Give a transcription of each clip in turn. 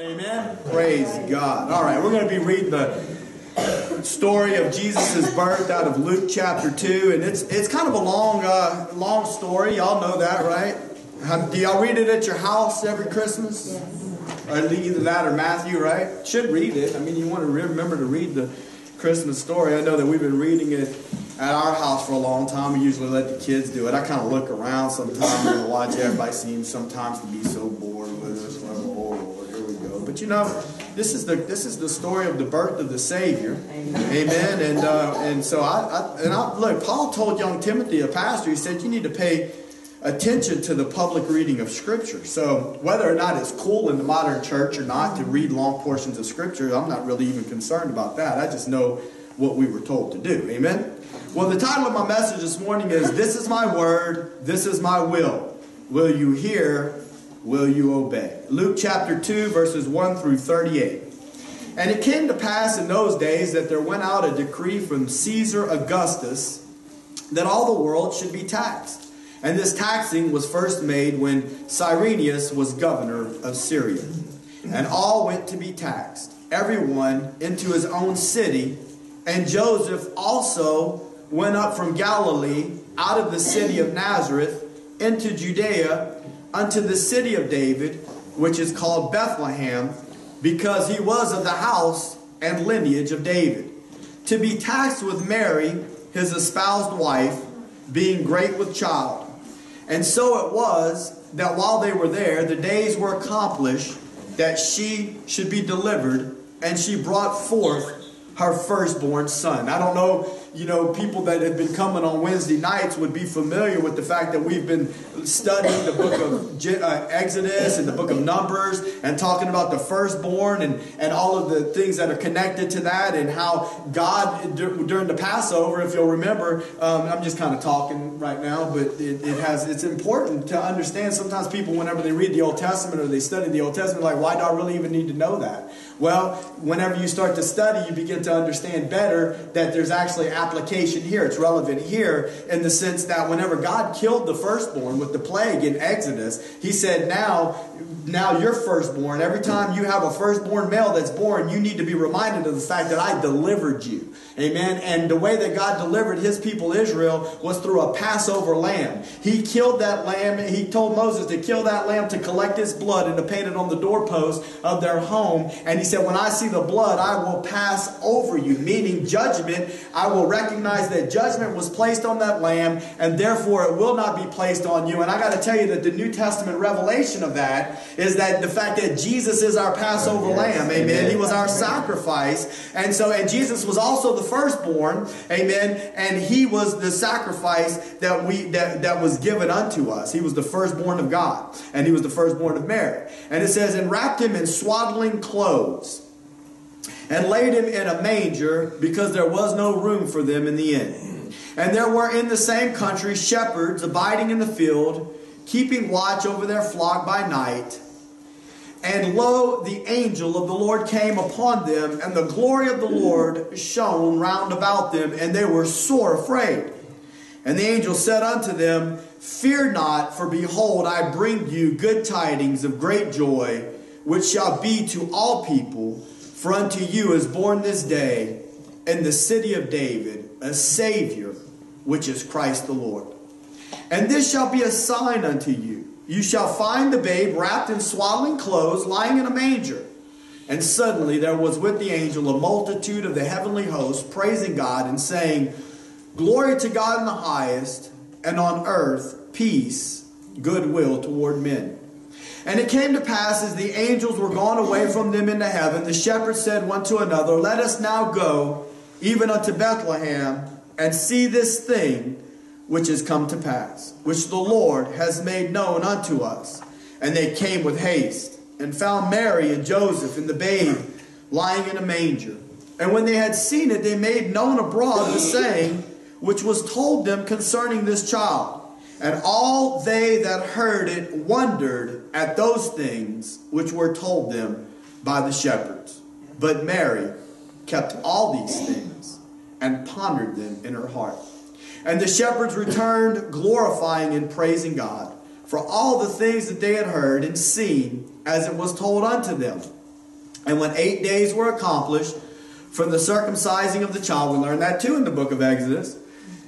Amen. Praise God. All right, we're going to be reading the story of Jesus' birth out of Luke chapter 2. And it's it's kind of a long, uh, long story. Y'all know that, right? do y'all read it at your house every Christmas? Yes. Or either that or Matthew, right? Should read it. I mean, you want to remember to read the Christmas story. I know that we've been reading it at our house for a long time. We usually let the kids do it. I kind of look around sometimes and watch. Everybody seems sometimes to be so bored with us. Oh, Lord, here we go. But you know, this is the this is the story of the birth of the Savior. Amen. Amen. And uh, and so I, I and I look. Paul told young Timothy, a pastor, he said, you need to pay attention to the public reading of Scripture. So whether or not it's cool in the modern church or not to read long portions of Scripture, I'm not really even concerned about that. I just know what we were told to do. Amen? Well, the title of my message this morning is This is my word, this is my will. Will you hear? Will you obey? Luke chapter 2, verses 1 through 38. And it came to pass in those days that there went out a decree from Caesar Augustus that all the world should be taxed. And this taxing was first made when Cyrenius was governor of Syria. And all went to be taxed, everyone into his own city. And Joseph also went up from Galilee out of the city of Nazareth into Judea unto the city of David, which is called Bethlehem, because he was of the house and lineage of David, to be taxed with Mary, his espoused wife, being great with child. And so it was that while they were there, the days were accomplished that she should be delivered, and she brought forth her firstborn son. I don't know you know, people that have been coming on Wednesday nights would be familiar with the fact that we've been studying the book of uh, Exodus and the book of Numbers and talking about the firstborn and, and all of the things that are connected to that and how God, during the Passover, if you'll remember, um, I'm just kind of talking right now, but it, it, has, it's important to understand. Sometimes people, whenever they read the Old Testament or they study the Old Testament, like, why do I really even need to know that? Well, whenever you start to study, you begin to understand better that there's actually application here. It's relevant here in the sense that whenever God killed the firstborn with the plague in Exodus, he said, now, now you're firstborn. Every time you have a firstborn male that's born, you need to be reminded of the fact that I delivered you. Amen. And the way that God delivered his people Israel was through a Passover lamb. He killed that lamb. He told Moses to kill that lamb to collect its blood and to paint it on the doorpost of their home. And he said, when I see the blood, I will pass over you, meaning judgment. I will recognize that judgment was placed on that lamb and therefore it will not be placed on you. And I got to tell you that the New Testament revelation of that is that the fact that Jesus is our Passover yes. lamb. Amen. Amen. He was our sacrifice. And so, and Jesus was also the firstborn, amen, and he was the sacrifice that we that, that was given unto us. He was the firstborn of God, and he was the firstborn of Mary. And it says, and wrapped him in swaddling clothes, and laid him in a manger, because there was no room for them in the inn. And there were in the same country shepherds abiding in the field, keeping watch over their flock by night. And lo, the angel of the Lord came upon them, and the glory of the Lord shone round about them, and they were sore afraid. And the angel said unto them, Fear not, for behold, I bring you good tidings of great joy, which shall be to all people. For unto you is born this day in the city of David a Savior, which is Christ the Lord. And this shall be a sign unto you. You shall find the babe wrapped in swaddling clothes, lying in a manger. And suddenly there was with the angel a multitude of the heavenly host, praising God and saying, Glory to God in the highest, and on earth peace, goodwill toward men. And it came to pass as the angels were gone away from them into heaven, the shepherds said one to another, Let us now go even unto Bethlehem and see this thing which has come to pass, which the Lord has made known unto us. And they came with haste, and found Mary and Joseph and the babe lying in a manger. And when they had seen it, they made known abroad the saying which was told them concerning this child. And all they that heard it wondered at those things which were told them by the shepherds. But Mary kept all these things and pondered them in her heart. And the shepherds returned, glorifying and praising God for all the things that they had heard and seen as it was told unto them. And when eight days were accomplished from the circumcising of the child, we learn that too in the book of Exodus.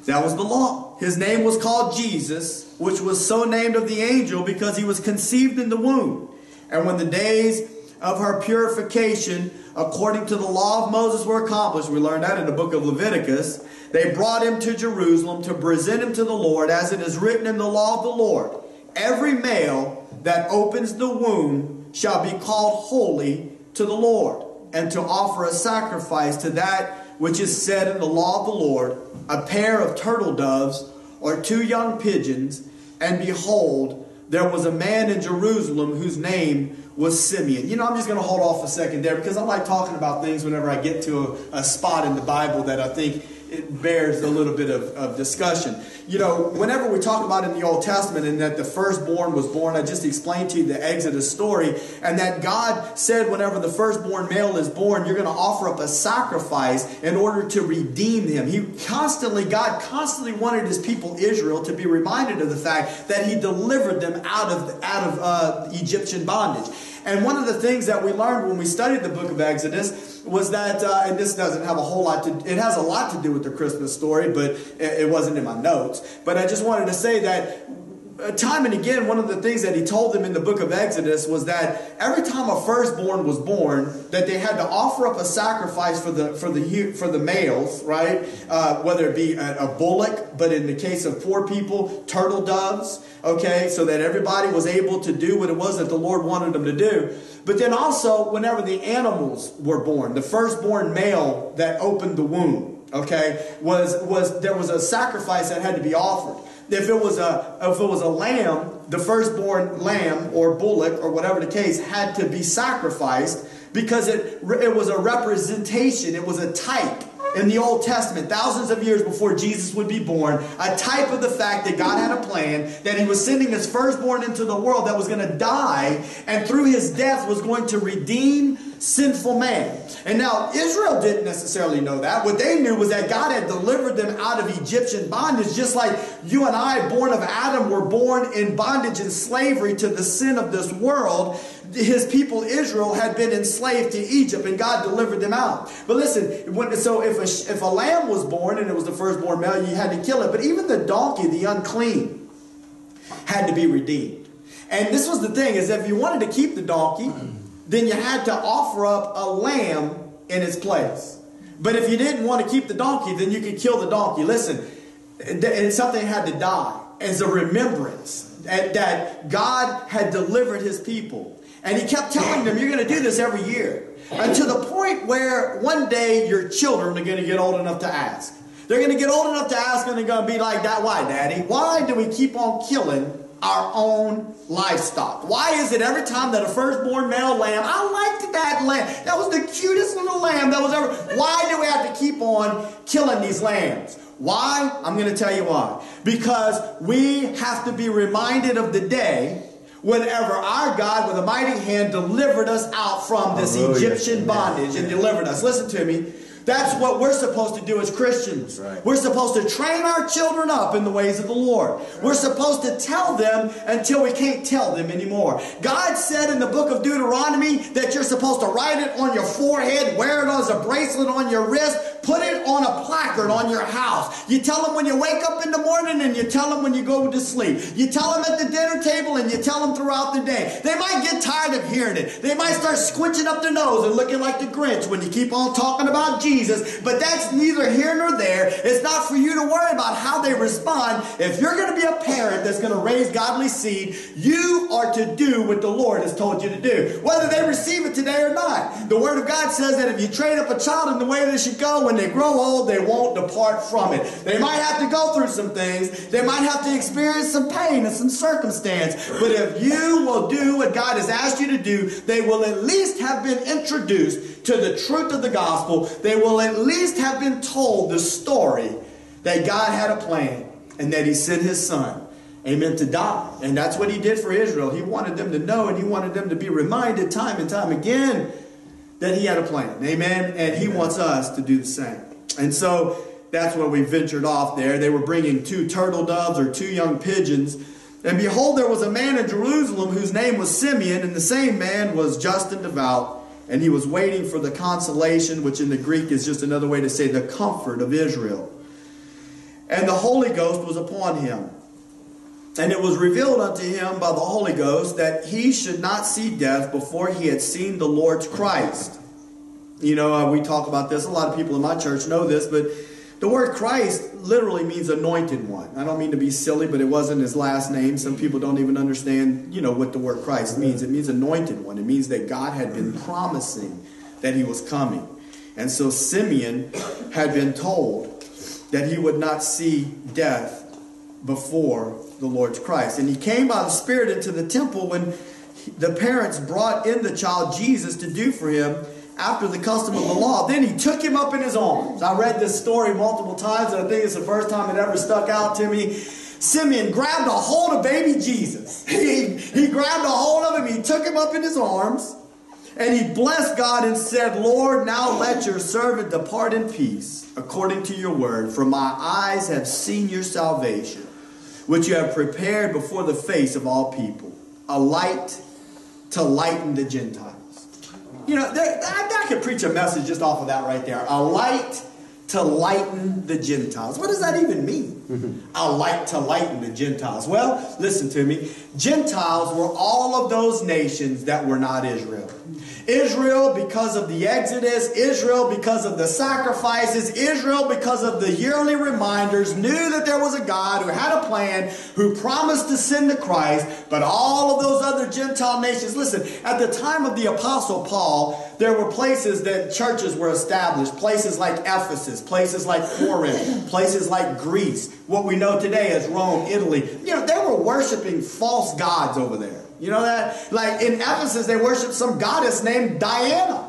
That was the law. His name was called Jesus, which was so named of the angel because he was conceived in the womb. And when the days of her purification, according to the law of Moses, were accomplished, we learn that in the book of Leviticus, they brought him to Jerusalem to present him to the Lord, as it is written in the law of the Lord. Every male that opens the womb shall be called holy to the Lord, and to offer a sacrifice to that which is said in the law of the Lord, a pair of turtle doves or two young pigeons, and behold, there was a man in Jerusalem whose name was Simeon. You know, I'm just going to hold off a second there because I like talking about things whenever I get to a, a spot in the Bible that I think it bears a little bit of, of discussion. You know, whenever we talk about in the Old Testament and that the firstborn was born, I just explained to you the Exodus story, and that God said, whenever the firstborn male is born, you're going to offer up a sacrifice in order to redeem him. He constantly, God constantly wanted his people Israel to be reminded of the fact that he delivered them out of, out of uh, Egyptian bondage. And one of the things that we learned when we studied the book of Exodus was that, uh, and this doesn't have a whole lot to, it has a lot to do with the Christmas story, but it wasn't in my notes. But I just wanted to say that time and again, one of the things that he told them in the book of Exodus was that every time a firstborn was born, that they had to offer up a sacrifice for the for the for the males, right? Uh, whether it be a, a, bullock, but in the case of poor people, turtle doves, okay, so that everybody was able to do what it was that the Lord wanted them to do. But then also, whenever the animals were born, the firstborn male that opened the womb, okay, was was there was a sacrifice that had to be offered if it was a if it was a lamb, the firstborn lamb or bullock or whatever the case had to be sacrificed because it it was a representation, it was a type in the Old Testament, thousands of years before Jesus would be born, a type of the fact that God had a plan, that He was sending His firstborn into the world that was going to die, and through His death was going to redeem sinful man. And now Israel didn't necessarily know that. What they knew was that God had delivered them out of Egyptian bondage, just like you and I, born of Adam, were born in bondage and slavery to the sin of this world. His people Israel had been enslaved to Egypt, and God delivered them out. But listen, when, so if a, if a lamb was born and it was the firstborn male, you had to kill it. But even the donkey, the unclean, had to be redeemed. And this was the thing: is if you wanted to keep the donkey then you had to offer up a lamb in its place. But if you didn't want to keep the donkey, then you could kill the donkey. Listen, and something had to die as a remembrance that God had delivered his people. And he kept telling them, You're going to do this every year. And to the point where one day your children are going to get old enough to ask. They're going to get old enough to ask, and they're going to be like, that. Why, Daddy? Why do we keep on killing our own livestock. Why is it every time that a firstborn male lamb, I liked that lamb, that was the cutest little lamb that was ever, why do we have to keep on killing these lambs? Why? I'm going to tell you why. Because we have to be reminded of the day whenever our God with a mighty hand delivered us out from this Egyptian bondage and delivered us. Listen to me. That's what we're supposed to do as Christians. Right. We're supposed to train our children up in the ways of the Lord. Right. We're supposed to tell them until we can't tell them anymore. God said in the book of Deuteronomy that you're supposed to write it on your forehead, wear it as a bracelet on your wrist, put it on a placard on your house. You tell them when you wake up in the morning and you tell them when you go to sleep. You tell them at the dinner table and you tell them throughout the day. They might get tired of hearing it. They might start squinching up their nose and looking like the Grinch when you keep on talking about Jesus but that's neither here nor there. It's not for you to worry about how they respond. If you're going to be a parent that's going to raise godly seed, you are to do what the Lord has told you to do, whether they receive it today or not. The Word of God says that if you train up a child in the way they should go, when they grow old, they won't depart from it. They might have to go through some things, they might have to experience some pain and some circumstance, but if you will do what God has asked you to do, they will at least have been introduced to the truth of the gospel, they will at least have been told the story that God had a plan and that He sent His Son, amen, to die. And that's what He did for Israel. He wanted them to know and He wanted them to be reminded time and time again that He had a plan, amen, and He wants us to do the same. And so that's where we ventured off there. They were bringing two turtle doves or two young pigeons. And behold, there was a man in Jerusalem whose name was Simeon, and the same man was just and devout And he was waiting for the consolation, which in the Greek is just another way to say the comfort of Israel. And the Holy Ghost was upon him. And it was revealed unto him by the Holy Ghost that he should not see death before he had seen the Lord's Christ. You know, uh, we talk about this. A lot of people in my church know this, but the word Christ literally means anointed one. I don't mean to be silly, but it wasn't his last name. Some people don't even understand, you know, what the word Christ means. It means anointed one. It means that God had been promising that he was coming. And so Simeon had been told that he would not see death before the Lord's Christ. And he came by the Spirit into the temple when the parents brought in the child Jesus to do for him after the custom of the law. Then he took him up in his arms. I read this story multiple times, and I think it's the first time it ever stuck out to me. Simeon grabbed a hold of baby Jesus. He, he grabbed a hold of him, he took him up in his arms, and he blessed God and said, Lord, now let your servant depart in peace, according to your word, for my eyes have seen your salvation, which you have prepared before the face of all people, a light to lighten the Gentiles you know, there, I, I could preach a message just off of that right there. A light to lighten the Gentiles. What does that even mean? Mm-hmm. A light to lighten the Gentiles. Well, listen to me. Gentiles were all of those nations that were not Israel. Israel because of the Exodus, Israel because of the sacrifices, Israel because of the yearly reminders, knew that there was a God who had a plan, who promised to send the Christ, but all of those other Gentile nations, listen, at the time of the Apostle Paul, there were places that churches were established, places like Ephesus, places like Corinth, places like Greece, what we know today as Rome, Italy. You know, they were worshiping false gods over there. You know that? Like in Ephesus, they worshiped some goddess named Diana.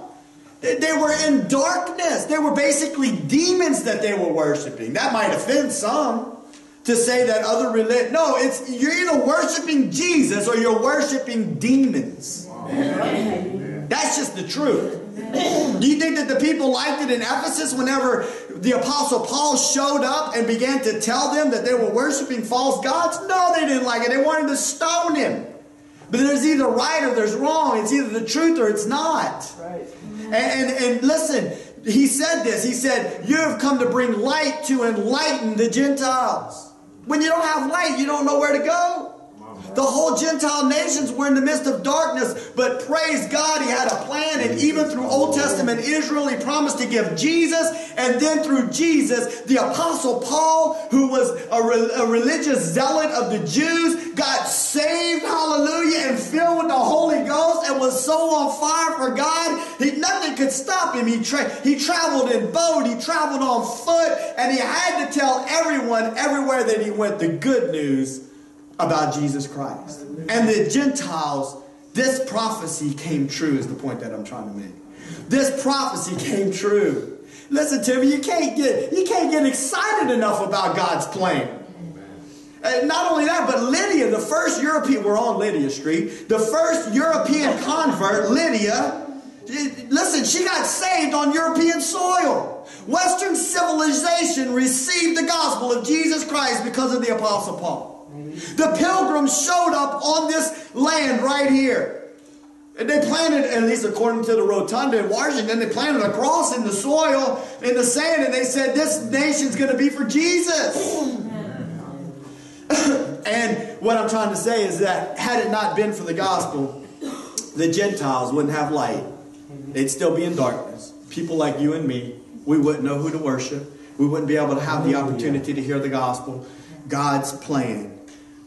They were in darkness. They were basically demons that they were worshiping. That might offend some to say that other religion. No, it's you're either worshiping Jesus or you're worshiping demons. That's just the truth. Do you think that the people liked it in Ephesus whenever the Apostle Paul showed up and began to tell them that they were worshiping false gods? No, they didn't like it. They wanted to stone him. But there's either right or there's wrong. It's either the truth or it's not. Right. And, and, and listen, he said this. He said, You have come to bring light to enlighten the Gentiles. When you don't have light, you don't know where to go. The whole Gentile nations were in the midst of darkness, but praise God, He had a plan. And even through Old Testament Israel, He promised to give Jesus. And then through Jesus, the Apostle Paul, who was a, re- a religious zealot of the Jews, got saved, hallelujah, and filled with the Holy Ghost and was so on fire for God, he, nothing could stop him. He, tra- he traveled in boat, he traveled on foot, and he had to tell everyone everywhere that he went the good news about Jesus Christ. And the Gentiles, this prophecy came true, is the point that I'm trying to make. This prophecy came true. Listen to me, you can't get you can't get excited enough about God's plan. And not only that, but Lydia, the first European, we're on Lydia Street, the first European convert, Lydia, listen, she got saved on European soil. Western civilization received the gospel of Jesus Christ because of the Apostle Paul. The pilgrims showed up on this land right here. And they planted, at least according to the rotunda in Washington, they planted a cross in the soil, in the sand, and they said, This nation's going to be for Jesus. and what I'm trying to say is that had it not been for the gospel, the Gentiles wouldn't have light. They'd still be in darkness. People like you and me, we wouldn't know who to worship. We wouldn't be able to have the opportunity to hear the gospel. God's plan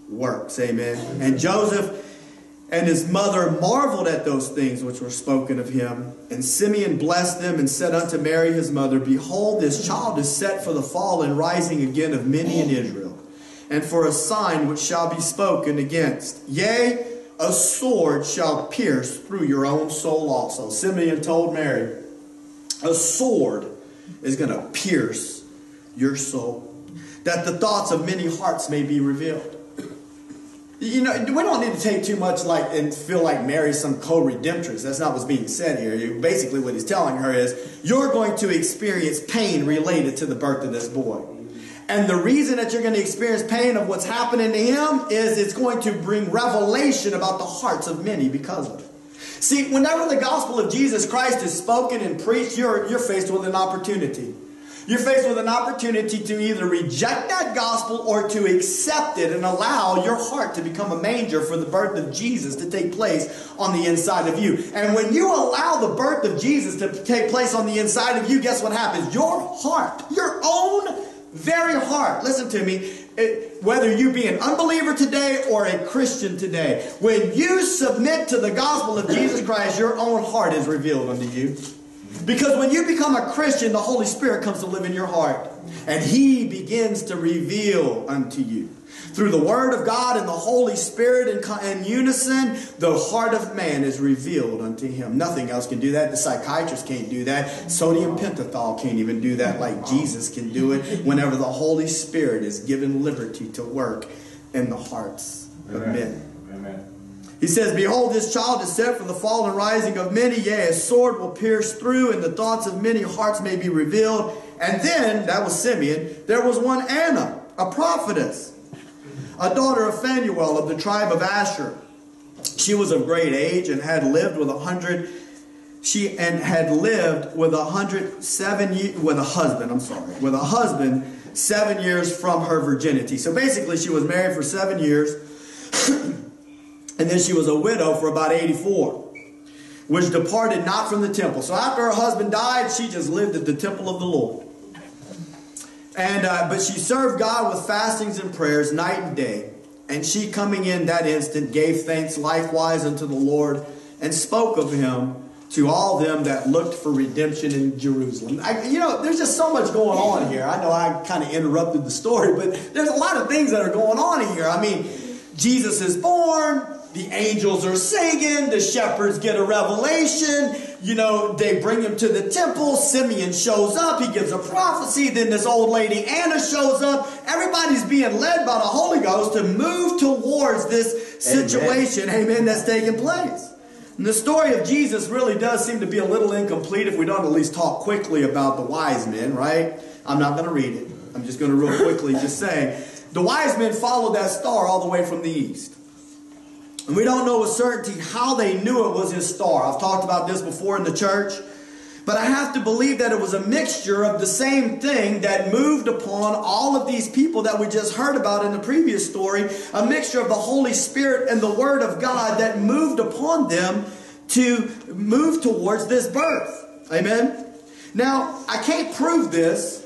works. Amen. And Joseph and his mother marveled at those things which were spoken of him. And Simeon blessed them and said unto Mary his mother, Behold, this child is set for the fall and rising again of many in Israel, and for a sign which shall be spoken against. Yea, a sword shall pierce through your own soul also. Simeon told Mary, A sword is going to pierce your soul, that the thoughts of many hearts may be revealed. You know, we don't need to take too much like and feel like Mary's some co-redemptress. That's not what's being said here. Basically, what he's telling her is, you're going to experience pain related to the birth of this boy. And the reason that you're going to experience pain of what's happening to him is it's going to bring revelation about the hearts of many because of it. See, whenever the gospel of Jesus Christ is spoken and preached, you're, you're faced with an opportunity. You're faced with an opportunity to either reject that gospel or to accept it and allow your heart to become a manger for the birth of Jesus to take place on the inside of you. And when you allow the birth of Jesus to take place on the inside of you, guess what happens? Your heart, your own very heart, listen to me, it, whether you be an unbeliever today or a Christian today, when you submit to the gospel of Jesus Christ, your own heart is revealed unto you. Because when you become a Christian, the Holy Spirit comes to live in your heart. And He begins to reveal unto you. Through the Word of God and the Holy Spirit in, in unison, the heart of man is revealed unto him. Nothing else can do that. The psychiatrist can't do that. Sodium pentothal can't even do that like Jesus can do it whenever the Holy Spirit is given liberty to work in the hearts of men. Amen. He says, Behold, this child is set from the fall and rising of many. Yea, a sword will pierce through, and the thoughts of many hearts may be revealed. And then, that was Simeon, there was one Anna, a prophetess, a daughter of Phanuel of the tribe of Asher. She was of great age and had lived with a hundred. She and had lived with a hundred seven with a husband. I'm sorry, with a husband seven years from her virginity. So basically, she was married for seven years. And then she was a widow for about 84, which departed not from the temple. So after her husband died, she just lived at the temple of the Lord. And uh, but she served God with fastings and prayers night and day. And she coming in that instant gave thanks likewise unto the Lord and spoke of him to all them that looked for redemption in Jerusalem. I, you know, there's just so much going on here. I know I kind of interrupted the story, but there's a lot of things that are going on here. I mean, Jesus is born. The angels are singing. The shepherds get a revelation. You know, they bring him to the temple. Simeon shows up. He gives a prophecy. Then this old lady Anna shows up. Everybody's being led by the Holy Ghost to move towards this situation, amen, amen that's taking place. And the story of Jesus really does seem to be a little incomplete if we don't at least talk quickly about the wise men, right? I'm not going to read it. I'm just going to real quickly just say the wise men followed that star all the way from the east. And we don't know with certainty how they knew it was his star. I've talked about this before in the church. But I have to believe that it was a mixture of the same thing that moved upon all of these people that we just heard about in the previous story. A mixture of the Holy Spirit and the Word of God that moved upon them to move towards this birth. Amen? Now, I can't prove this,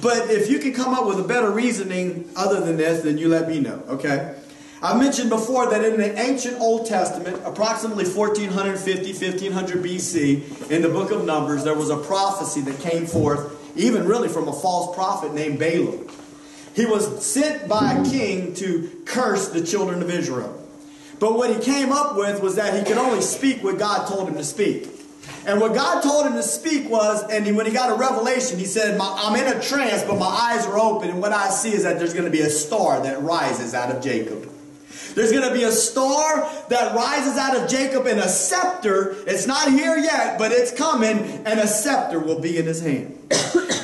but if you can come up with a better reasoning other than this, then you let me know, okay? I mentioned before that in the ancient Old Testament, approximately 1450, 1500 BC, in the book of Numbers, there was a prophecy that came forth, even really from a false prophet named Balaam. He was sent by a king to curse the children of Israel. But what he came up with was that he could only speak what God told him to speak. And what God told him to speak was, and he, when he got a revelation, he said, I'm in a trance, but my eyes are open, and what I see is that there's going to be a star that rises out of Jacob. There's going to be a star that rises out of Jacob and a scepter. It's not here yet, but it's coming, and a scepter will be in his hand.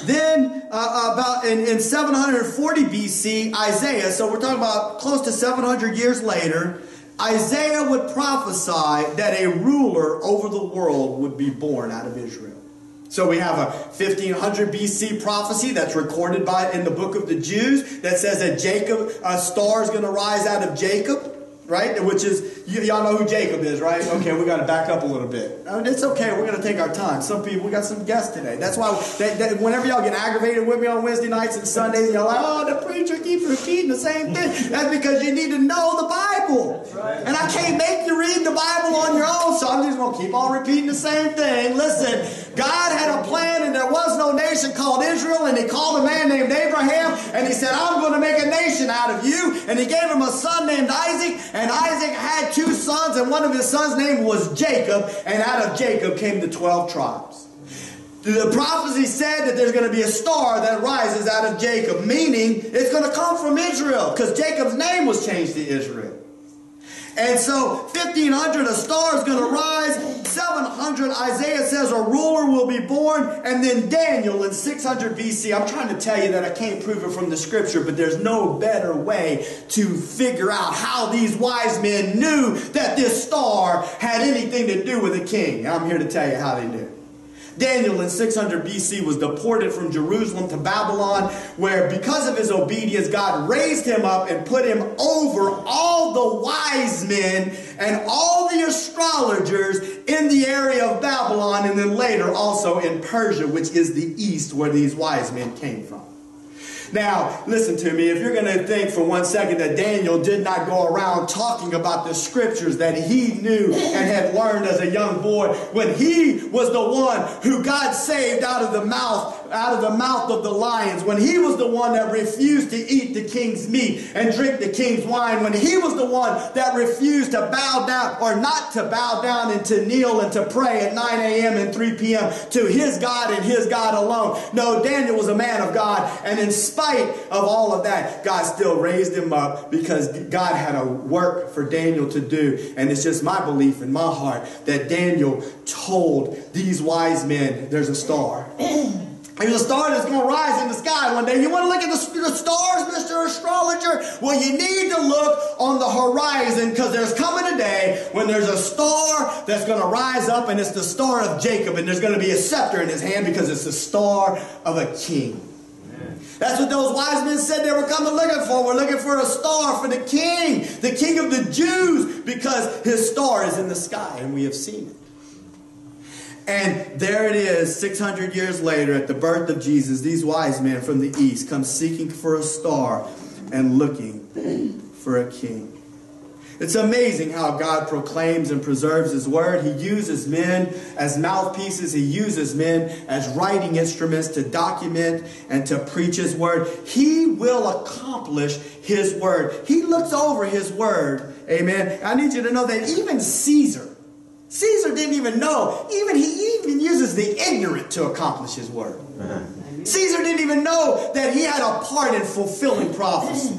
then, uh, about in, in 740 BC, Isaiah, so we're talking about close to 700 years later, Isaiah would prophesy that a ruler over the world would be born out of Israel. So we have a 1500 BC prophecy that's recorded by in the book of the Jews that says that Jacob, a star is going to rise out of Jacob right? Which is, y'all know who Jacob is, right? Okay, we got to back up a little bit. It's okay. We're going to take our time. Some people, we got some guests today. That's why, they, whenever y'all get aggravated with me on Wednesday nights and Sundays, y'all like, oh, the preacher keeps repeating the same thing. That's because you need to know the Bible. And I can't make you read the Bible on your own, so I'm just going to keep on repeating the same thing. Listen, God had a plan, and there was no nation called Israel, and He called a man named Abraham, and He said, I'm going to make a nation out of you. And He gave him a son named Isaac, and Isaac had two sons, and one of his sons' name was Jacob, and out of Jacob came the 12 tribes. The prophecy said that there's going to be a star that rises out of Jacob, meaning it's going to come from Israel, because Jacob's name was changed to Israel. And so 1500, a star is going to rise. 700, Isaiah says a ruler will be born. And then Daniel in 600 BC. I'm trying to tell you that I can't prove it from the scripture, but there's no better way to figure out how these wise men knew that this star had anything to do with a king. I'm here to tell you how they knew. Daniel in 600 BC was deported from Jerusalem to Babylon, where because of his obedience, God raised him up and put him over all the wise men and all the astrologers in the area of Babylon, and then later also in Persia, which is the east where these wise men came from. Now, listen to me. If you're going to think for one second that Daniel did not go around talking about the scriptures that he knew and had learned as a young boy, when he was the one who God saved out of the mouth out of the mouth of the lions, when he was the one that refused to eat the king's meat and drink the king's wine, when he was the one that refused to bow down or not to bow down and to kneel and to pray at 9 a.m. and 3 p.m. to his God and his God alone. No, Daniel was a man of God, and in spite of all of that, God still raised him up because God had a work for Daniel to do. And it's just my belief in my heart that Daniel told these wise men, there's a star. There's a star that's going to rise in the sky one day. You want to look at the, the stars, Mr. Astrologer? Well, you need to look on the horizon because there's coming a day when there's a star that's going to rise up and it's the star of Jacob and there's going to be a scepter in his hand because it's the star of a king. That's what those wise men said they were coming looking for. We're looking for a star for the king, the king of the Jews, because his star is in the sky and we have seen it. And there it is, 600 years later, at the birth of Jesus, these wise men from the east come seeking for a star and looking for a king. It's amazing how God proclaims and preserves His Word. He uses men as mouthpieces. He uses men as writing instruments to document and to preach His Word. He will accomplish His Word. He looks over His Word. Amen. I need you to know that even Caesar, Caesar didn't even know. Even he even uses the ignorant to accomplish his word. Uh-huh. Caesar didn't even know that he had a part in fulfilling prophecy.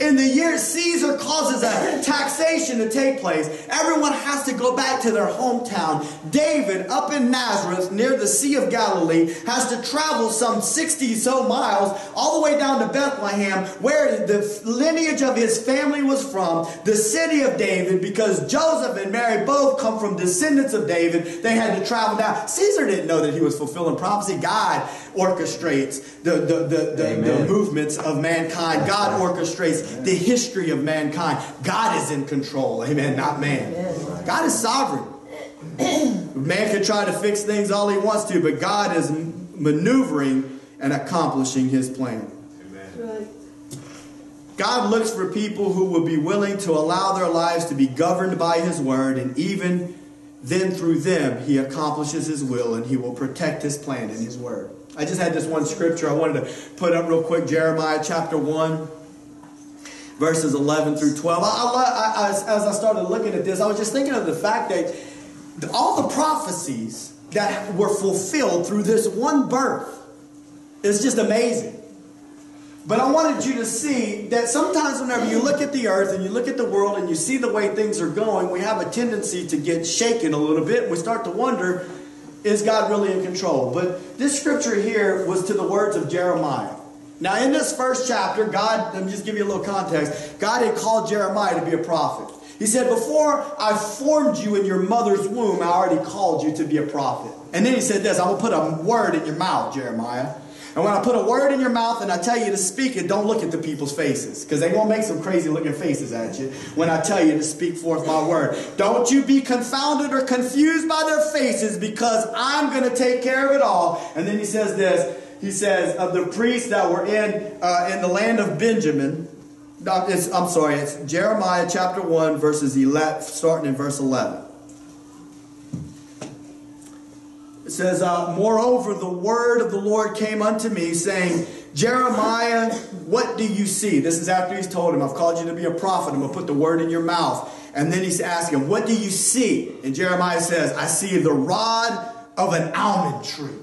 In the year Caesar causes a taxation to take place, everyone has to go back to their hometown. David, up in Nazareth, near the Sea of Galilee, has to travel some 60 so miles all the way down to Bethlehem, where the lineage of his family was from, the city of David, because Joseph and Mary both come from descendants of David. They had to travel down. Caesar didn't know that he was fulfilling prophecy. God orchestrates the, the, the, the, the movements of mankind. God orchestrates the history of mankind. God is in control. Amen. Not man. God is sovereign. Man can try to fix things all he wants to, but God is maneuvering and accomplishing his plan. God looks for people who will be willing to allow their lives to be governed by his word, and even then through them, he accomplishes his will and he will protect his plan in his word. I just had this one scripture I wanted to put up real quick Jeremiah chapter 1 verses 11 through 12. I, I, I, as I started looking at this, I was just thinking of the fact that all the prophecies that were fulfilled through this one birth is just amazing. But I wanted you to see that sometimes, whenever you look at the earth and you look at the world and you see the way things are going, we have a tendency to get shaken a little bit. And we start to wonder, is God really in control? But this scripture here was to the words of Jeremiah. Now, in this first chapter, God, let me just give you a little context. God had called Jeremiah to be a prophet. He said, Before I formed you in your mother's womb, I already called you to be a prophet. And then he said this I'm going to put a word in your mouth, Jeremiah. And when I put a word in your mouth and I tell you to speak it, don't look at the people's faces because they gonna make some crazy looking faces at you when I tell you to speak forth my word. Don't you be confounded or confused by their faces because I'm going to take care of it all. And then he says this he says, of the priests that were in, uh, in the land of Benjamin. I'm sorry, it's Jeremiah chapter 1, verses 11, starting in verse 11. It says, uh, Moreover, the word of the Lord came unto me, saying, Jeremiah, what do you see? This is after he's told him, I've called you to be a prophet. I'm going to put the word in your mouth. And then he's asking him, What do you see? And Jeremiah says, I see the rod of an almond tree.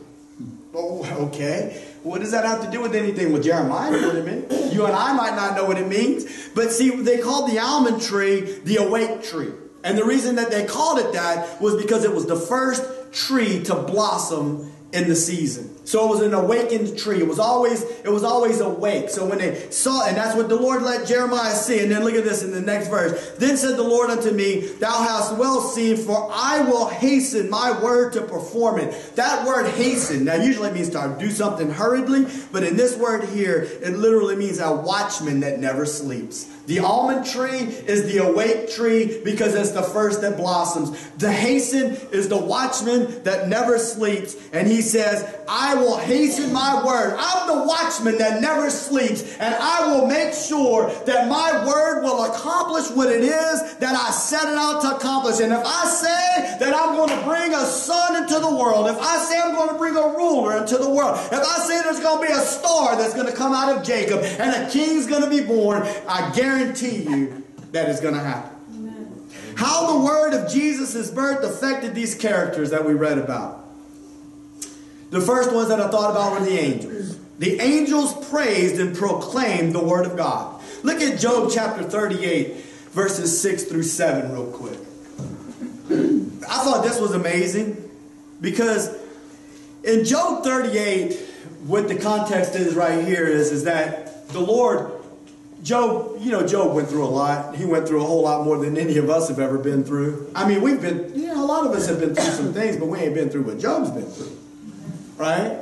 Oh, okay. What does that have to do with anything? Well, Jeremiah knew what it meant. You and I might not know what it means. But see, they called the almond tree the awake tree. And the reason that they called it that was because it was the first tree to blossom in the season. So it was an awakened tree. It was always it was always awake. So when they saw, and that's what the Lord let Jeremiah see. And then look at this in the next verse. Then said the Lord unto me, Thou hast well seen, for I will hasten my word to perform it. That word hasten, now usually means to do something hurriedly, but in this word here, it literally means a watchman that never sleeps. The almond tree is the awake tree because it's the first that blossoms. The hasten is the watchman that never sleeps. And he says, I will hasten my word. I'm the watchman that never sleeps. And I will make sure that my word will accomplish what it is that I set it out to accomplish. And if I say that I'm going to bring a son into the world, if I say I'm going to bring a ruler into the world, if I say there's going to be a star that's going to come out of Jacob and a king's going to be born, I guarantee guarantee you that is going to happen. Amen. How the word of Jesus' birth affected these characters that we read about. The first ones that I thought about were the angels. The angels praised and proclaimed the word of God. Look at Job chapter 38, verses 6 through 7, real quick. I thought this was amazing because in Job 38, what the context is right here is, is that the Lord Job, you know, Job went through a lot. He went through a whole lot more than any of us have ever been through. I mean, we've been, you know, a lot of us have been through some things, but we ain't been through what Job's been through. Right?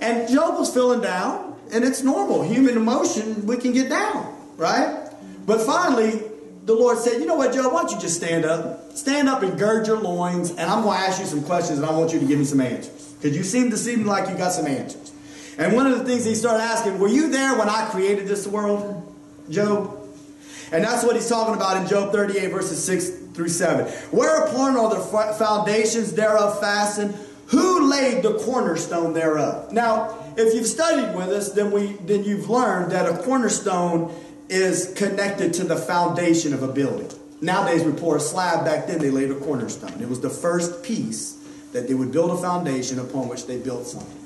And Job was feeling down, and it's normal. Human emotion, we can get down, right? But finally, the Lord said, You know what, Job, why don't you just stand up? Stand up and gird your loins, and I'm going to ask you some questions, and I want you to give me some answers. Because you seem to seem like you got some answers. And one of the things he started asking, Were you there when I created this world? Job. And that's what he's talking about in Job 38, verses 6 through 7. Whereupon are the foundations thereof fastened? Who laid the cornerstone thereof? Now, if you've studied with us, then we then you've learned that a cornerstone is connected to the foundation of a building. Nowadays we pour a slab, back then they laid a cornerstone. It was the first piece that they would build a foundation upon which they built something.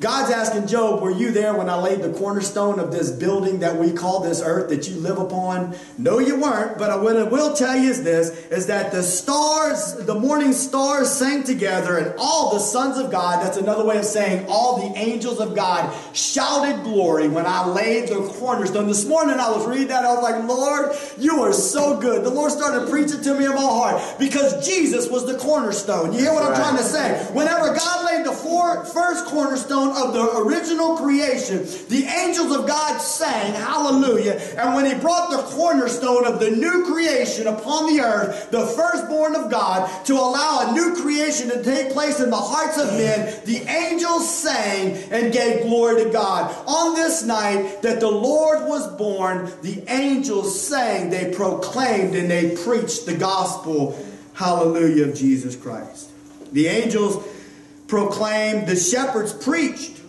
God's asking Job, Were you there when I laid the cornerstone of this building that we call this earth that you live upon? No, you weren't. But what I will tell you is this is that the stars, the morning stars sang together, and all the sons of God, that's another way of saying all the angels of God, shouted glory when I laid the cornerstone. This morning I was reading that, I was like, Lord, you are so good. The Lord started preaching to me in my heart because Jesus was the cornerstone. You hear what I'm trying to say? Whenever God laid the four, first cornerstone, of the original creation, the angels of God sang hallelujah. And when he brought the cornerstone of the new creation upon the earth, the firstborn of God, to allow a new creation to take place in the hearts of men, the angels sang and gave glory to God. On this night that the Lord was born, the angels sang, they proclaimed, and they preached the gospel, hallelujah, of Jesus Christ. The angels proclaimed, the shepherds preached.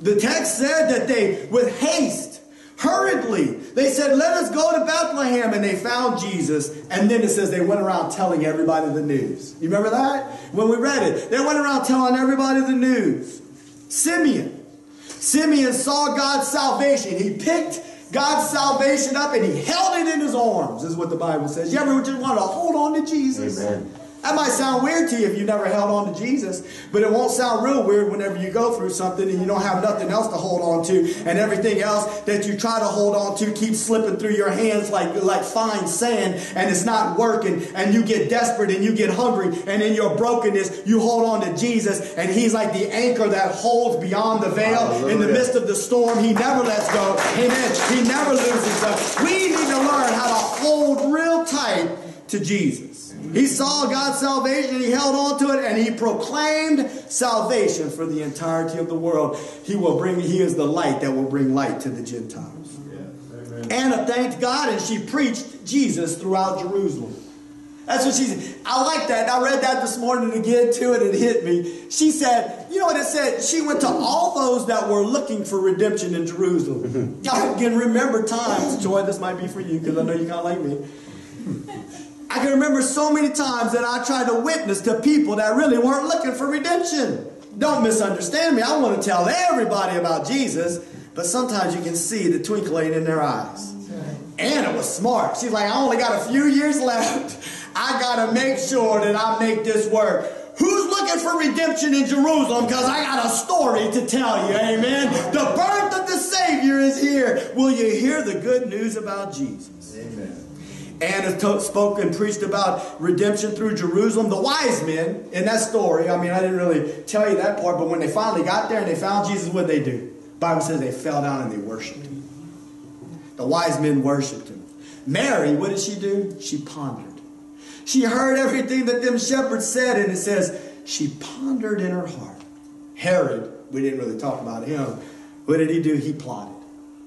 The text said that they, with haste, hurriedly, they said, Let us go to Bethlehem. And they found Jesus. And then it says they went around telling everybody the news. You remember that? When we read it, they went around telling everybody the news. Simeon. Simeon saw God's salvation. He picked God's salvation up and he held it in his arms, is what the Bible says. You ever just want to hold on to Jesus? Amen. That might sound weird to you if you never held on to Jesus, but it won't sound real weird whenever you go through something and you don't have nothing else to hold on to, and everything else that you try to hold on to keeps slipping through your hands like, like fine sand, and it's not working, and you get desperate and you get hungry, and in your brokenness, you hold on to Jesus, and He's like the anchor that holds beyond the veil Hallelujah. in the midst of the storm. He never lets go. Amen. He never loses us. We need to learn how to hold real tight to Jesus. He saw God's salvation, he held on to it, and he proclaimed salvation for the entirety of the world. He will bring, he is the light that will bring light to the Gentiles. Yeah, Anna thanked God and she preached Jesus throughout Jerusalem. That's what she said. I like that. I read that this morning again too, and it hit me. She said, you know what it said? She went to all those that were looking for redemption in Jerusalem. I can remember times, Joy, this might be for you because I know you kind of like me. I can remember so many times that I tried to witness to people that really weren't looking for redemption. don't misunderstand me. I want to tell everybody about Jesus, but sometimes you can see the twinkling in their eyes. Anna was smart. She's like, I only got a few years left. I got to make sure that I make this work. Who's looking for redemption in Jerusalem? Because I got a story to tell you. Amen. The birth of the Savior is here. Will you hear the good news about Jesus? Amen. Anna spoke and preached about redemption through Jerusalem. The wise men in that story, I mean, I didn't really tell you that part, but when they finally got there and they found Jesus, what did they do? The Bible says they fell down and they worshiped him. The wise men worshiped him. Mary, what did she do? She pondered. She heard everything that them shepherds said, and it says she pondered in her heart. Herod, we didn't really talk about him. What did he do? He plotted.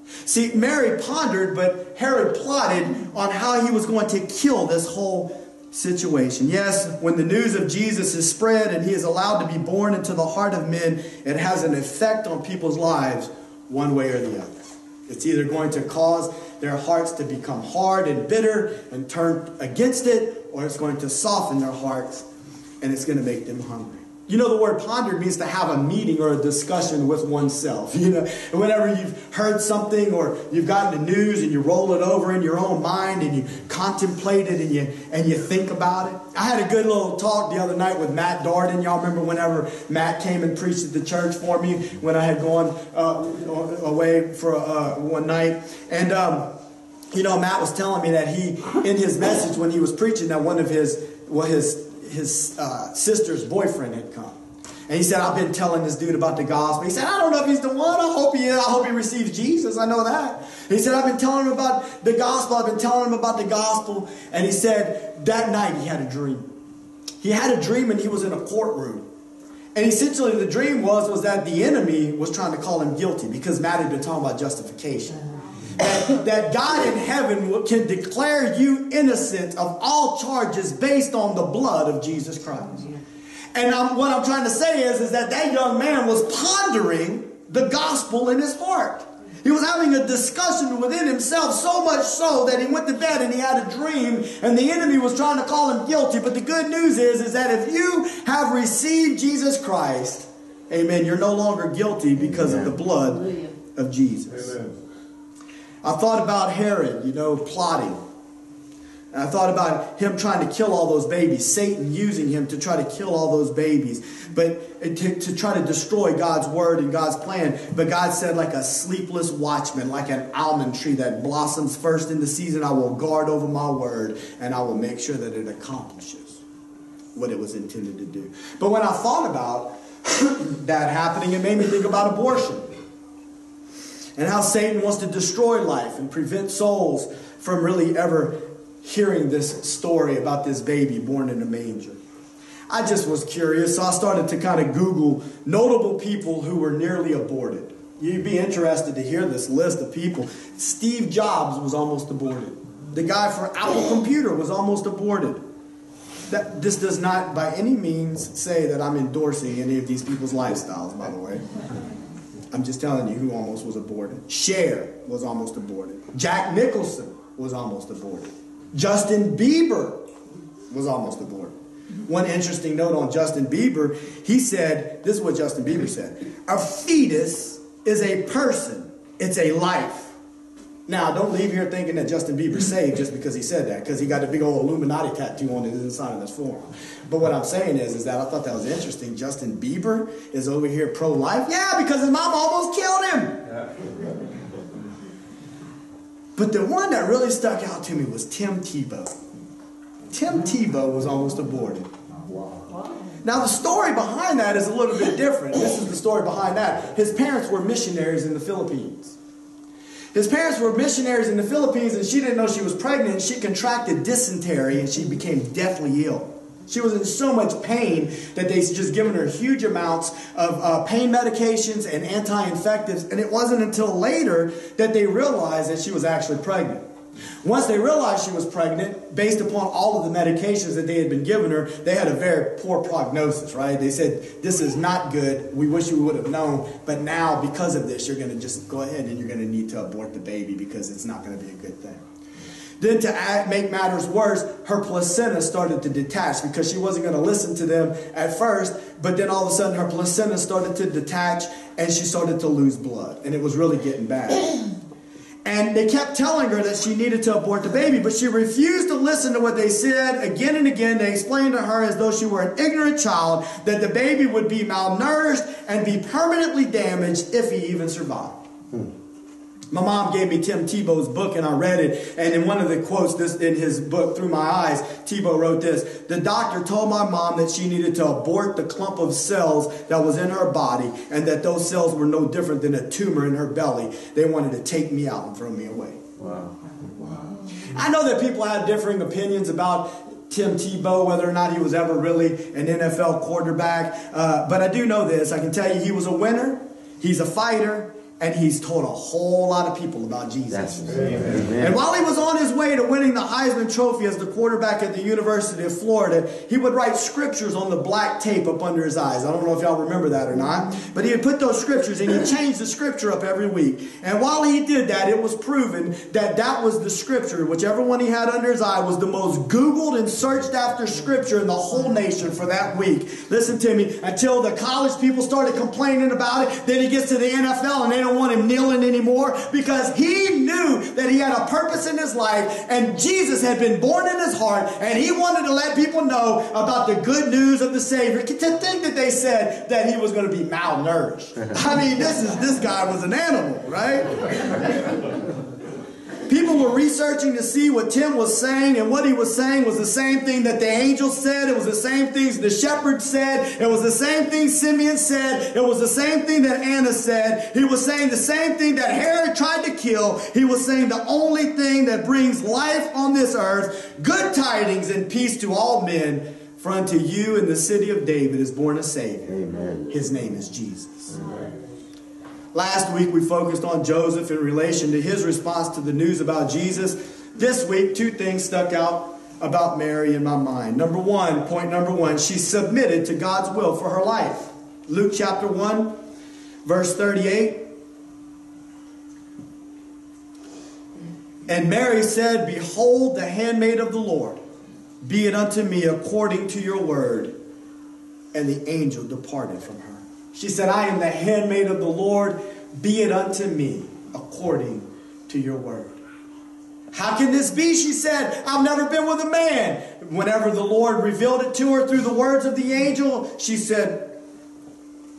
See, Mary pondered, but Herod plotted on how he was going to kill this whole situation. Yes, when the news of Jesus is spread and he is allowed to be born into the heart of men, it has an effect on people's lives one way or the other. It's either going to cause their hearts to become hard and bitter and turn against it, or it's going to soften their hearts and it's going to make them hungry. You know, the word ponder means to have a meeting or a discussion with oneself. You know, and whenever you've heard something or you've gotten the news and you roll it over in your own mind and you contemplate it and you and you think about it. I had a good little talk the other night with Matt Darden. Y'all remember whenever Matt came and preached at the church for me when I had gone uh, away for uh, one night and. Um, you know, Matt was telling me that he, in his message when he was preaching, that one of his, well, his his uh, sister's boyfriend had come. And he said, I've been telling this dude about the gospel. He said, I don't know if he's the one. I hope he is. I hope he receives Jesus. I know that. He said, I've been telling him about the gospel. I've been telling him about the gospel. And he said, that night he had a dream. He had a dream and he was in a courtroom. And essentially the dream was, was that the enemy was trying to call him guilty because Matt had been talking about justification that, that God in heaven can declare you innocent of all charges based on the blood of Jesus Christ. And I'm, what I'm trying to say is, is that that young man was pondering the gospel in his heart. He was having a discussion within himself, so much so that he went to bed and he had a dream, and the enemy was trying to call him guilty. But the good news is, is that if you have received Jesus Christ, amen, you're no longer guilty because amen. of the blood of Jesus. Amen. I thought about Herod, you know, plotting. And I thought about him trying to kill all those babies, Satan using him to try to kill all those babies, but uh, to, to, try to destroy God's word and God's plan. But God said, like a sleepless watchman, like an almond tree that blossoms first in the season, I will guard over my word and I will make sure that it accomplishes what it was intended to do. But when I thought about that happening, it made me think about abortion and how Satan wants to destroy life and prevent souls from really ever hearing this story about this baby born in a manger. I just was curious, so I started to kind of Google notable people who were nearly aborted. You'd be interested to hear this list of people. Steve Jobs was almost aborted. The guy for Apple Computer was almost aborted. That, this does not by any means say that I'm endorsing any of these people's lifestyles, by the way. I'm just telling you who almost was aborted. Cher was almost aborted. Jack Nicholson was almost aborted. Justin Bieber was almost aborted. One interesting note on Justin Bieber, he said, this is what Justin Bieber said A fetus is a person, it's a life. Now, don't leave here thinking that Justin Bieber mm-hmm. saved just because he said that, because he got a big old Illuminati tattoo on his inside of his forearm. But what I'm saying is, is that I thought that was interesting. Justin Bieber is over here pro-life. Yeah, because his mom almost killed him. But the one that really stuck out to me was Tim Tebow. Tim mm-hmm. Tebow was almost aborted. Now, the story behind that is a little bit different. This is the story behind that. His parents were missionaries in the Philippines. His parents were missionaries in the Philippines, and she didn't know she was pregnant. She contracted dysentery, and she became deathly ill. She was in so much pain that they just given her huge amounts of uh, pain medications and anti-infectives, and it wasn't until later that they realized that she was actually pregnant. Once they realized she was pregnant, based upon all of the medications that they had been giving her, they had a very poor prognosis, right? They said, This is not good. We wish you would have known. But now, because of this, you're going to just go ahead and you're going to need to abort the baby because it's not going to be a good thing. Then to make matters worse, her placenta started to detach because she wasn't going to listen to them at first. but then all of a sudden her placenta started to detach and she started to lose blood. And it was really getting bad. And they kept telling her that she needed to abort the baby, but she refused to listen to what they said again and again. They explained to her as though she were an ignorant child that the baby would be malnourished and be permanently damaged if he even survived. Hmm. My mom gave me Tim Tebow's book and I read it. And in one of the quotes this in his book, Through My Eyes, Tebow wrote this The doctor told my mom that she needed to abort the clump of cells that was in her body and that those cells were no different than a tumor in her belly. They wanted to take me out and throw me away. Wow. Wow. I know that people have differing opinions about Tim Tebow, whether or not he was ever really an NFL quarterback. Uh, but I do know this. I can tell you he was a winner, he's a fighter, and he's told a whole lot of people about Jesus. And while he was on his way to winning the Heisman Trophy as the quarterback at the University of Florida, he would write scriptures on the black tape up under his eyes. I don't know if y'all remember that or not, but he would put those scriptures and he changed the scripture up every week. And while he did that, it was proven that that was the scripture, whichever one he had under his eye, was the most Googled and searched after scripture in the whole nation for that week. Listen to me, until the college people started complaining about it, then he gets to the NFL and they don't want him kneeling anymore because he knew that he had a purpose in his life and Jesus had been born in his heart and he wanted to let people know about the good news of the Savior. To think that they said that he was going to be malnourished. I mean, this is this guy was an animal, right? People were researching to see what Tim was saying, and what he was saying was the same thing that the angels said. It was the same things the shepherds said. It was the same thing Simeon said. It was the same thing that Anna said. He was saying the same thing that Herod tried to kill. He was saying the only thing that brings life on this earth, good tidings and peace to all men. For unto you in the city of David is born a Savior. Amen. His name is Jesus. Amen. Last week we focused on Joseph in relation to his response to the news about Jesus. This week, two things stuck out about Mary in my mind. Number one, point number one, she submitted to God's will for her life. Luke chapter 1, verse 38. And Mary said, Behold, the handmaid of the Lord, be it unto me according to your word. And the angel departed from her. She said, I am the handmaid of the Lord. Be it unto me according to your word. How can this be? She said, I've never been with a man. Whenever the Lord revealed it to her through the words of the angel, she said,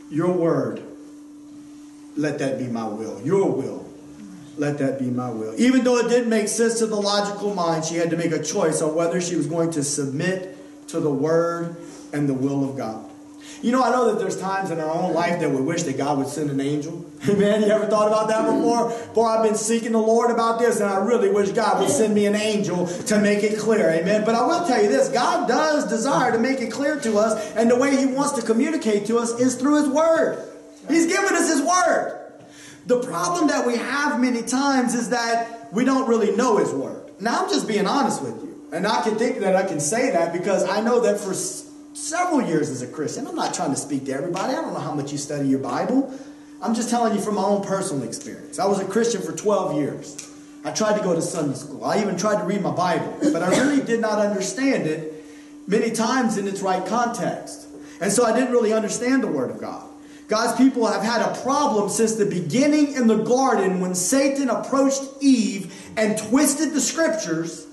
Your word, let that be my will. Your will, let that be my will. Even though it didn't make sense to the logical mind, she had to make a choice on whether she was going to submit to the word and the will of God. You know, I know that there's times in our own life that we wish that God would send an angel. Amen. You ever thought about that before? Boy, I've been seeking the Lord about this, and I really wish God would send me an angel to make it clear. Amen. But I will tell you this God does desire to make it clear to us, and the way He wants to communicate to us is through His Word. He's given us His Word. The problem that we have many times is that we don't really know His Word. Now, I'm just being honest with you. And I can think that I can say that because I know that for several years as a Christian. I'm not trying to speak to everybody. I don't know how much you study your Bible. I'm just telling you from my own personal experience. I was a Christian for 12 years. I tried to go to Sunday school. I even tried to read my Bible, but I really did not understand it many times in its right context. And so I didn't really understand the Word of God. God's people have had a problem since the beginning in the garden when Satan approached Eve and twisted the scriptures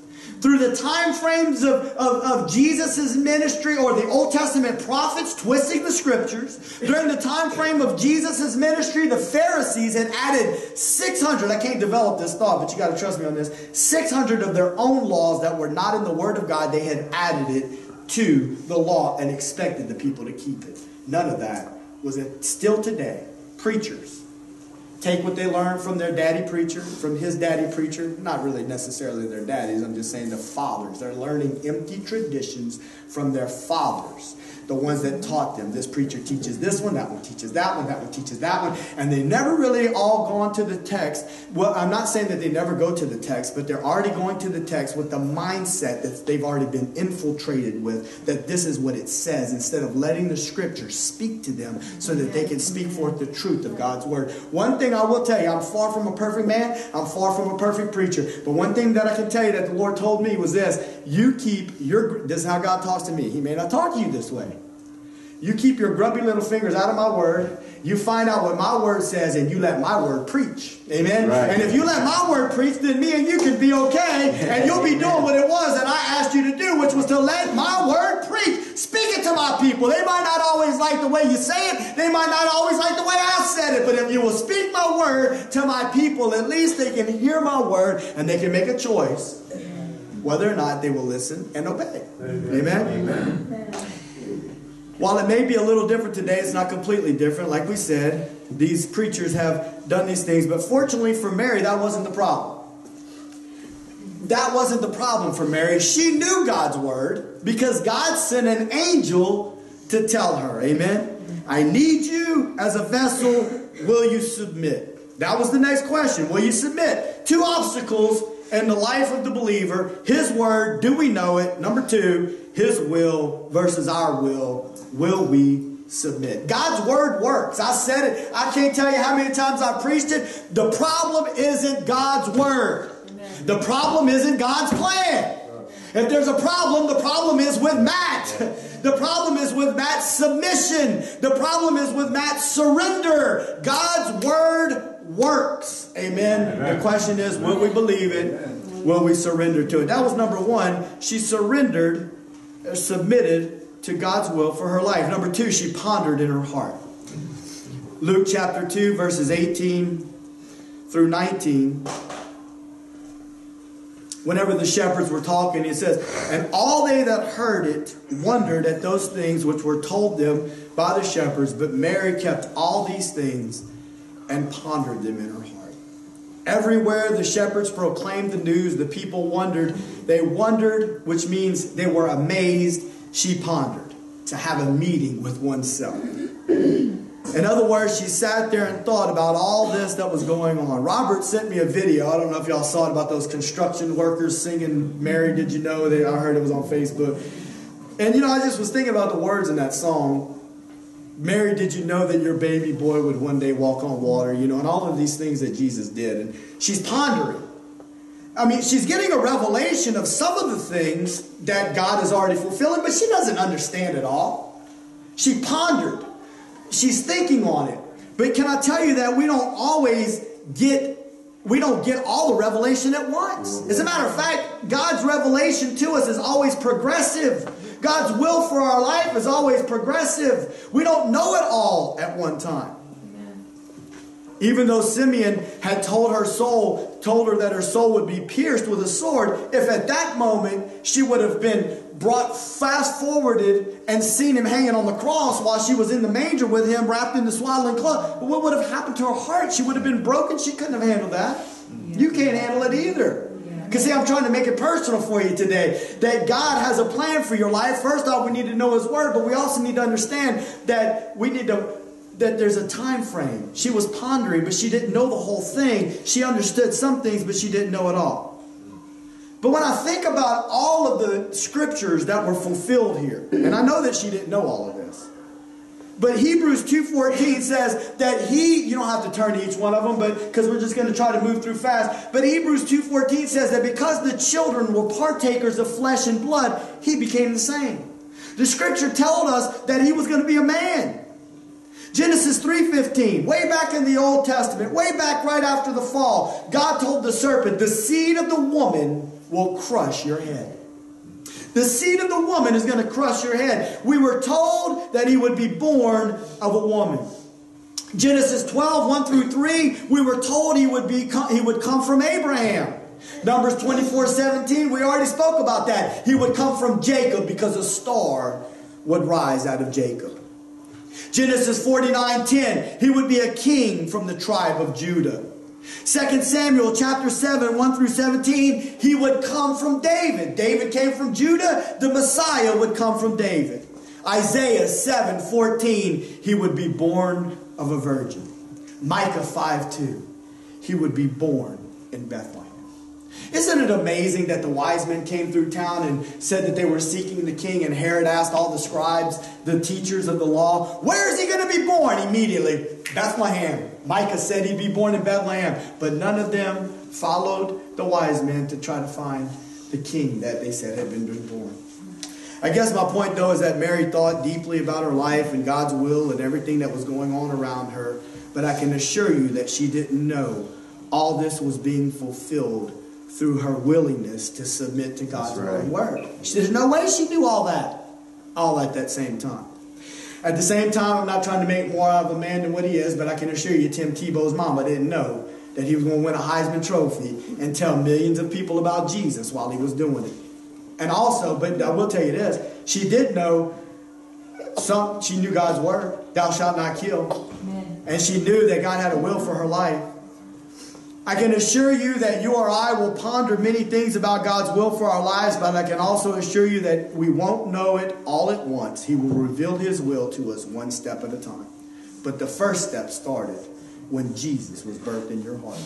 through the time frames of, of, of Jesus' ministry or the Old Testament prophets twisting the scriptures, during the time frame of Jesus' ministry, the Pharisees had added 600, I can't develop this thought, but you got to trust me on this, 600 of their own laws that were not in the Word of God, they had added it to the law and expected the people to keep it. None of that was it. Still today, preachers take what they learned from their daddy preacher, from his daddy preacher. Not really necessarily their daddies, I'm just saying the fathers. They're learning empty traditions from their fathers the ones that taught them. This preacher teaches this one, that one teaches that one, that one teaches that one. And they never really all gone to the text. Well, I'm not saying that they never go to the text, but they're already going to the text with the mindset that they've already been infiltrated with, that this is what it says, instead of letting the scripture speak to them so that they can speak forth the truth of God's word. One thing I will tell you, I'm far from a perfect man, I'm far from a perfect preacher. But one thing that I can tell you that the Lord told me was this you keep your, this is how God talks to me. He may not talk to you this way. You keep your grubby little fingers out of my word. You find out what my word says and you let my word preach. Amen? Right. And if you let my word preach, then me and you can be okay and you'll be doing what it was that I asked you to do, which was to let my word preach. Speak it to my people. They might not always like the way you say it, they might not always like the way I said it, but if you will speak my word to my people, at least they can hear my word and they can make a choice whether or not they will listen and obey. Amen? Amen. While it may be a little different today, it's not completely different. Like we said, these preachers have done these things, but fortunately for Mary, that wasn't the problem. That wasn't the problem for Mary. She knew God's word because God sent an angel to tell her, Amen. I need you as a vessel. Will you submit? That was the next question. Will you submit? Two obstacles in the life of the believer His word, do we know it? Number two, His will versus our will. Will we submit? God's word works. I said it. I can't tell you how many times I preached it. The problem isn't God's word, the problem isn't God's plan. If there's a problem, the problem is with Matt. The problem is with Matt's submission. The problem is with Matt's surrender. God's word works. Amen. Amen. The question is, will we believe it? Will we surrender to it? That was number one. She surrendered, uh, submitted to God's will for her life. Number two, she pondered in her heart. Luke chapter 2, verses 18 through 19 whenever the shepherds were talking, it says, And all they that heard it wondered at those things which were told them by the shepherds, but Mary kept all these things and pondered them in her heart. Everywhere the shepherds proclaimed the news, the people wondered. They wondered, which means they were amazed. She pondered to have a meeting with oneself. In other words, she sat there and thought about all this that was going on. Robert sent me a video. I don't know if y'all saw it about those construction workers singing Mary, Did You Know? They, I heard it was on Facebook. And you know, I just was thinking about the words in that song. Mary, did you know that your baby boy would one day walk on water? You know, and all of these things that Jesus did. And she's pondering. I mean, she's getting a revelation of some of the things that God is already fulfilling, but she doesn't understand it all. She pondered. She's thinking on it. But can I tell you that we don't always get we don't get all the revelation at once. As a matter of fact, God's revelation to us is always progressive. God's will for our life is always progressive. We don't know it all at one time. Even though Simeon had told her soul, told her that her soul would be pierced with a sword, if at that moment she would have been brought fast forwarded and seen him hanging on the cross while she was in the manger with him wrapped in the swaddling cloth, what would have happened to her heart? She would have been broken. She couldn't have handled that. You can't handle it either. Because, see, I'm trying to make it personal for you today. That God has a plan for your life. First off, we need to know His Word, but we also need to understand that we need to that there's a time frame. She was pondering, but she didn't know the whole thing. She understood some things, but she didn't know it all. But when I think about all of the scriptures that were fulfilled here, and I know that she didn't know all of. But Hebrews 2.14 says that he, you don't have to turn to each one of them, but because we're just going to try to move through fast. But Hebrews 2.14 says that because the children were partakers of flesh and blood, he became the same. The scripture told us that he was going to be a man. Genesis 3:15, way back in the Old Testament, way back right after the fall, God told the serpent, "The seed of the woman will crush your head." The seed of the woman is going to crush your head. We were told that he would be born of a woman. Genesis 12, 1 through 3, we were told he would be he would come from Abraham. Numbers 24, 17, we already spoke about that. He would come from Jacob because a star would rise out of Jacob. Genesis 49 10, he would be a king from the tribe of Judah. 2 Samuel chapter 7, 1 through 17, he would come from David. David came from Judah, the Messiah would come from David. Isaiah 7, 14, he would be born of a virgin. Micah 5, 2, he would be born in Bethlehem. Isn't it amazing that the wise men came through town and said that they were seeking the king, and Herod asked all the scribes, the teachers of the law, Where is he going to be born? Immediately, Bethlehem. Micah said he'd be born in Bethlehem, but none of them followed the wise men to try to find the king that they said had been born. I guess my point, though, is that Mary thought deeply about her life and God's will and everything that was going on around her. But I can assure you that she didn't know all this was being fulfilled through her willingness to submit to God's right. word. There's no way she knew all that all at that same time. At the same time, I'm not trying to make more out of a man than what he is, but I can assure you, Tim Tebow's mama didn't know that he was going to win a Heisman Trophy and tell millions of people about Jesus while he was doing it. And also, but I will tell you this, she did know some, she knew God's word, thou shalt not kill. Amen. And she knew that God had a will for her life. I can assure you that you or I will ponder many things about God's will for our lives, but I can also assure you that we won't know it all at once. He will reveal His will to us one step at a time. But the first step started when Jesus was birthed in your heart.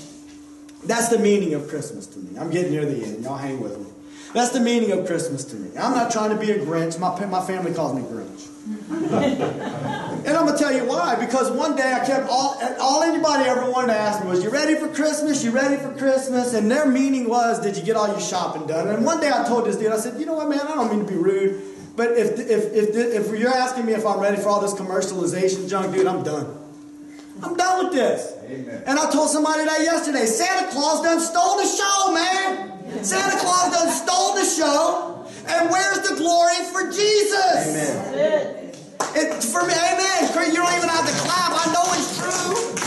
That's the meaning of Christmas to me. I'm getting near the end. Y'all hang with me. That's the meaning of Christmas to me. I'm not trying to be a Grinch. My, my family calls me Grinch. and I'm going to tell you why. Because one day I kept all, all anybody ever wanted to ask me was, You ready for Christmas? You ready for Christmas? And their meaning was, Did you get all your shopping done? And one day I told this dude, I said, You know what, man? I don't mean to be rude. But if, if, if, if you're asking me if I'm ready for all this commercialization junk, dude, I'm done. I'm done with this. Amen. And I told somebody that yesterday. Santa Claus done stole the show, man. Santa Claus done stole the show. And where's the glory for Jesus? Amen. It, for me, amen. You don't even have to clap. I know it's true.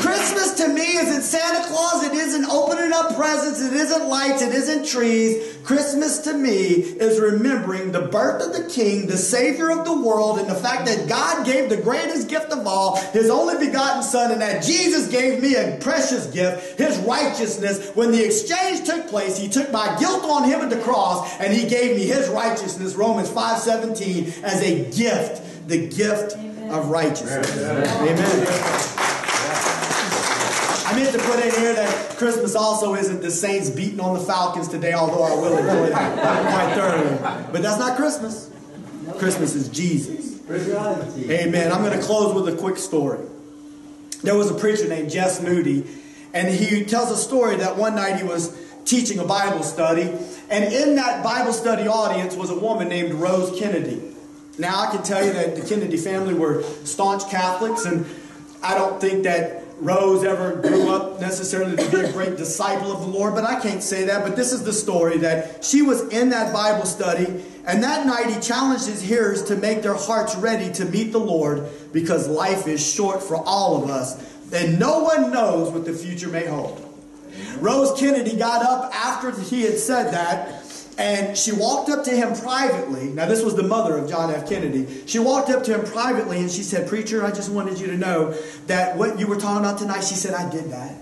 Christmas to me isn't Santa Claus. It isn't opening up presents. It isn't lights. It isn't trees. Christmas to me is remembering the birth of the King, the Savior of the world, and the fact that God gave the greatest gift of all, His only begotten Son, and that Jesus gave me a precious gift, His righteousness. When the exchange took place, He took my guilt on Him at the cross, and He gave me His righteousness, Romans 5.17, as a gift the gift Amen. of righteousness. Amen. Amen. I meant to put in here that Christmas also isn't the Saints beating on the Falcons today, although I will enjoy that quite thoroughly. But that's not Christmas. Christmas is Jesus. Amen. I'm going to close with a quick story. There was a preacher named Jess Moody, and he tells a story that one night he was teaching a Bible study, and in that Bible study audience was a woman named Rose Kennedy. Now, I can tell you that the Kennedy family were staunch Catholics, and I don't think that Rose ever grew up necessarily to be a great disciple of the Lord, but I can't say that. But this is the story that she was in that Bible study, and that night he challenged his hearers to make their hearts ready to meet the Lord because life is short for all of us, and no one knows what the future may hold. Rose Kennedy got up after he had said that and she walked up to him privately. Now, this was the mother of John F. Kennedy. She walked up to him privately and she said, Preacher, I just wanted you to know that what you were talking about tonight, she said, I did that.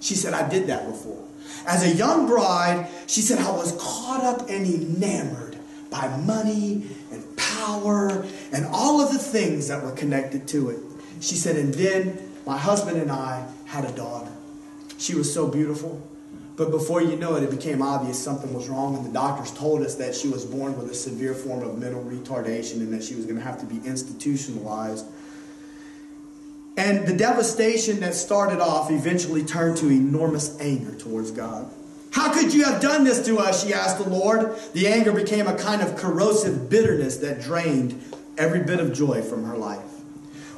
She said, I did that before. As a young bride, she said, I was caught up and enamored by money and power and all of the things that were connected to it. She said, and then my husband and I had a daughter. She was so beautiful. But before you know it, it became obvious something was wrong, and the doctors told us that she was born with a severe form of mental retardation and that she was going to have to be institutionalized. And the devastation that started off eventually turned to enormous anger towards God. How could you have done this to us? She asked the Lord. The anger became a kind of corrosive bitterness that drained every bit of joy from her life.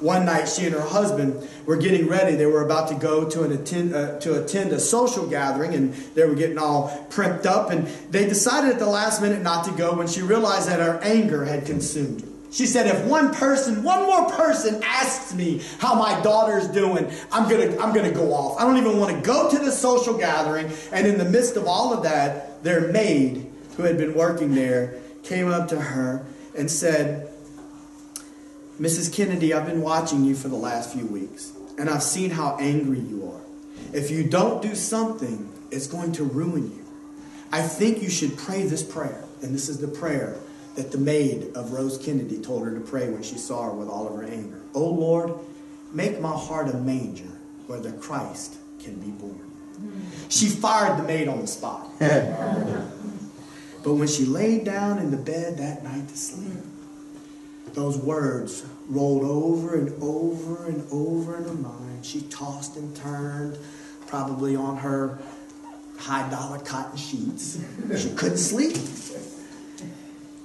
One night, she and her husband were getting ready. They were about to go to, an attend, uh, to attend a social gathering, and they were getting all primped up. And they decided at the last minute not to go when she realized that her anger had consumed her. She said, if one person, one more person asks me how my daughter's doing, I'm gonna, I'm gonna go off. I don't even want to go to the social gathering. And in the midst of all of that, their maid, who had been working there, came up to her and said, Mrs. Kennedy, I've been watching you for the last few weeks, and I've seen how angry you are. If you don't do something, it's going to ruin you. I think you should pray this prayer. And this is the prayer that the maid of Rose Kennedy told her to pray when she saw her with all of her anger. Oh Lord, make my heart a manger where the Christ can be born. She fired the maid on the spot. but when she laid down in the bed that night to sleep, those words rolled over and over and over in her mind. She tossed and turned, probably on her high dollar cotton sheets. She couldn't sleep.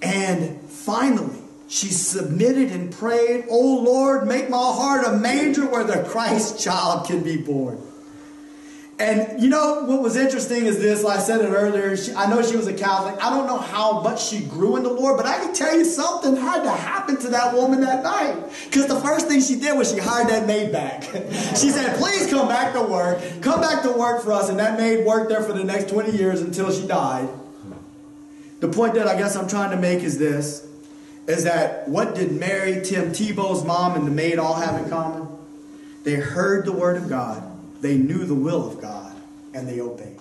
And finally, she submitted and prayed, Oh Lord, make my heart a manger where the Christ child can be born. And you know what was interesting is this, like I said it earlier, she, I know she was a Catholic. I don't know how much she grew in the Lord, but I can tell you something had to happen to that woman that night. Because the first thing she did was she hired that maid back. she said, please come back to work. Come back to work for us. And that maid worked there for the next 20 years until she died. The point that I guess I'm trying to make is this, is that what did Mary, Tim Tebow's mom, and the maid all have in common? They heard the word of God. They knew the will of God and they obeyed.